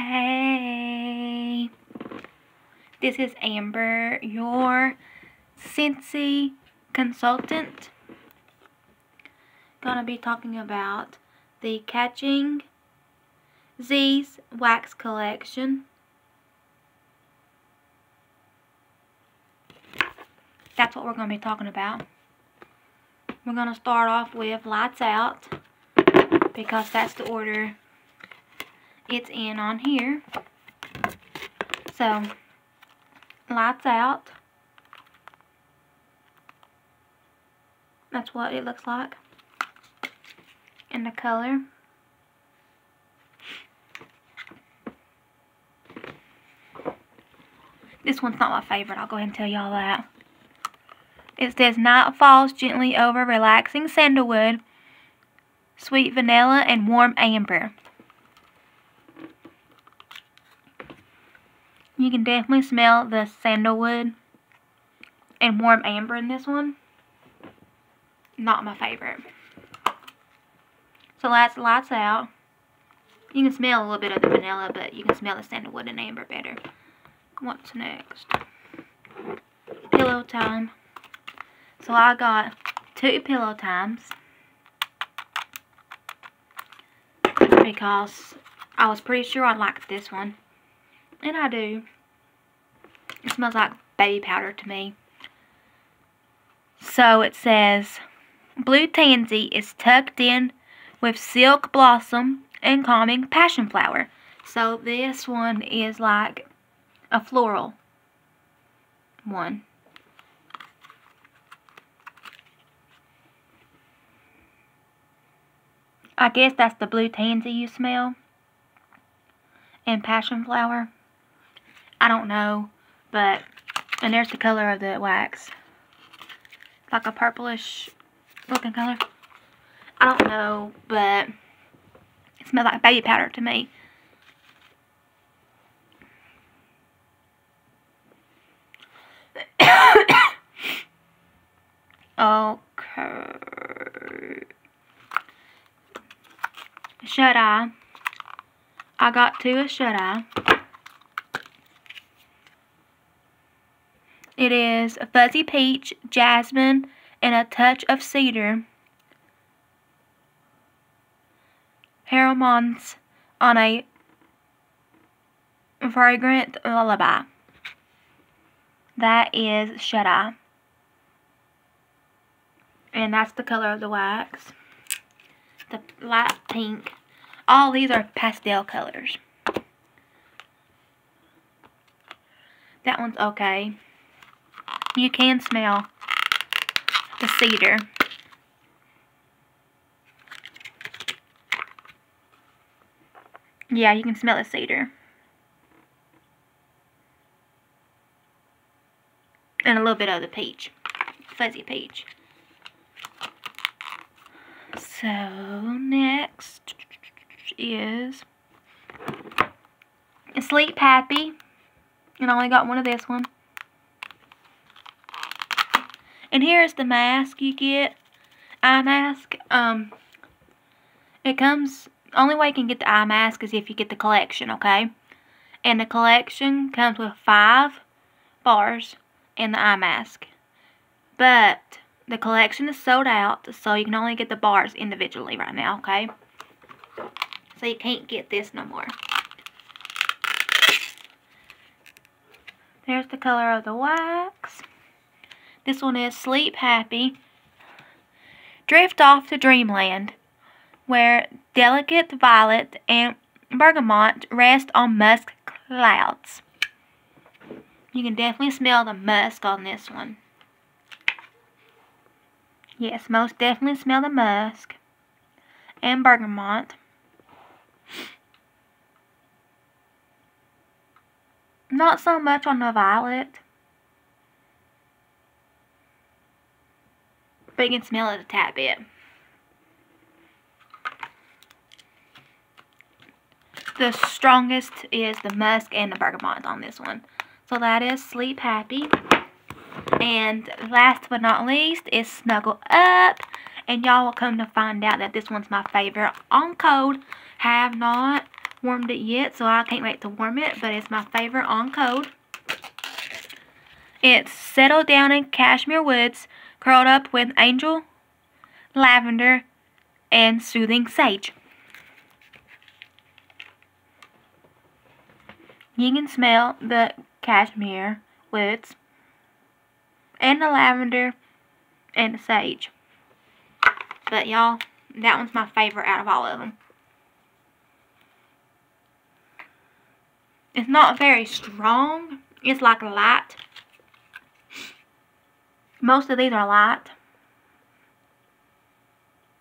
Hey, this is Amber, your Scentsy consultant. Gonna be talking about the Catching Z's wax collection. That's what we're gonna be talking about. We're gonna start off with Lights Out because that's the order it's in on here. So, lights out. That's what it looks like. And the color. This one's not my favorite, I'll go ahead and tell y'all that. It says Night Falls Gently Over Relaxing Sandalwood, Sweet Vanilla, and Warm Amber. You can definitely smell the sandalwood and warm amber in this one. Not my favorite. So that's lights out. You can smell a little bit of the vanilla, but you can smell the sandalwood and amber better. What's next? Pillow time. So I got two pillow times. Because I was pretty sure I liked this one. And I do. It smells like baby powder to me. So it says, Blue Tansy is tucked in with Silk Blossom and Calming Passion Flower. So this one is like a floral one. I guess that's the blue tansy you smell. And passion flower. I don't know, but, and there's the color of the wax. Like a purplish looking color. I don't know, but it smells like baby powder to me. okay. Shut eye. I got two of shut eye. It is fuzzy peach, jasmine, and a touch of cedar. Pheromones on a fragrant lullaby. That is Shut Eye. And that's the color of the wax. The light pink. All these are pastel colors. That one's okay you can smell the cedar. Yeah, you can smell the cedar. And a little bit of the peach. Fuzzy peach. So, next is Sleep Happy. And I only got one of this one. And here's the mask you get. Eye mask. Um, it comes, only way you can get the eye mask is if you get the collection, okay? And the collection comes with five bars and the eye mask. But the collection is sold out, so you can only get the bars individually right now, okay? So you can't get this no more. There's the color of the wax. This one is Sleep Happy. Drift off to dreamland, where delicate violet and bergamot rest on musk clouds. You can definitely smell the musk on this one. Yes, most definitely smell the musk and bergamot. Not so much on the violet. But you can smell it a tad bit. The strongest is the musk and the bergamot on this one. So that is Sleep Happy. And last but not least is Snuggle Up. And y'all will come to find out that this one's my favorite on code. Have not warmed it yet, so I can't wait to warm it, but it's my favorite on cold. It's settled down in cashmere woods, curled up with angel, lavender, and soothing sage. You can smell the cashmere woods and the lavender and the sage. But y'all, that one's my favorite out of all of them. It's not very strong. It's like light. Most of these are light.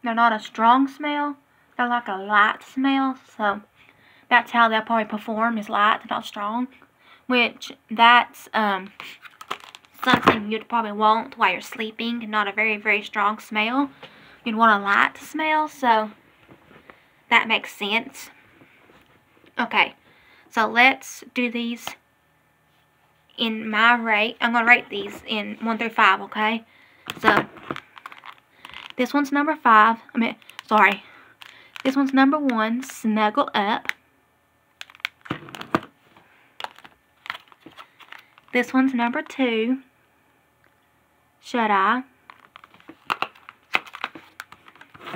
They're not a strong smell. They're like a light smell. So that's how they'll probably perform is light, not strong. Which that's um something you'd probably want while you're sleeping. Not a very, very strong smell. You'd want a light smell. So that makes sense. Okay. So let's do these in my rate. I'm going to rate these in 1 through 5, okay? So, this one's number 5. I mean, sorry. This one's number 1, Snuggle Up. This one's number 2, Shut Eye.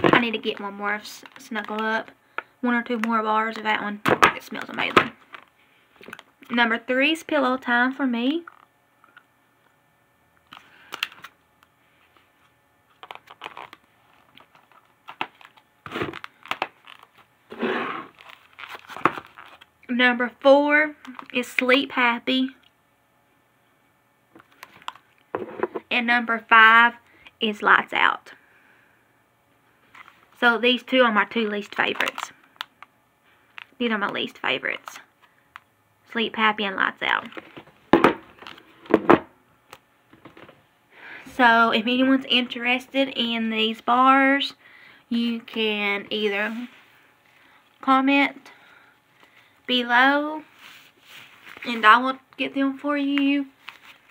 I need to get one more of Snuggle Up. One or two more bars of that one. It smells amazing. Number three is pillow time for me. Number four is Sleep Happy. And number five is Lights Out. So these two are my two least favorites. These are my least favorites. Sleep Happy and Lights Out. So if anyone's interested in these bars, you can either comment below and I will get them for you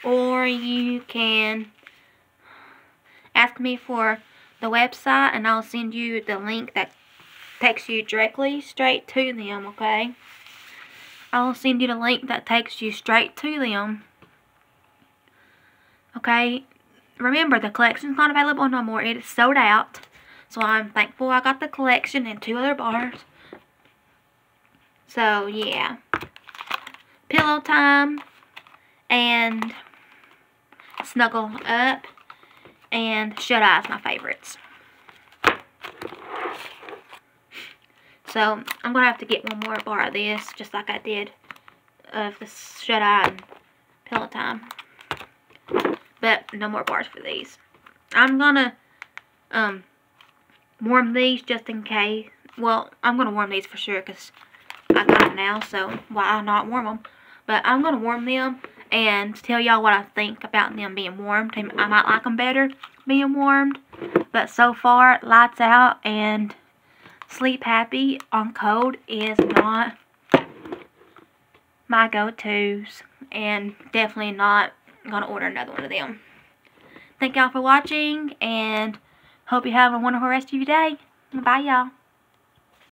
or you can ask me for the website and I'll send you the link that takes you directly straight to them, okay? I'll send you the link that takes you straight to them. Okay, remember the collection's not available no more. It is sold out. So I'm thankful I got the collection and two other bars. So yeah. Pillow time and snuggle up and shut eyes my favorites. So, I'm going to have to get one more bar of this, just like I did of the shut-eye and pillow time. But, no more bars for these. I'm going to um, warm these just in case. Well, I'm going to warm these for sure because I got them now, so why not warm them? But I'm going to warm them and tell y'all what I think about them being warmed. I might like them better being warmed. But so far, lights out and Sleep Happy on cold is not my go-tos and definitely not going to order another one of them. Thank y'all for watching and hope you have a wonderful rest of your day. Bye y'all.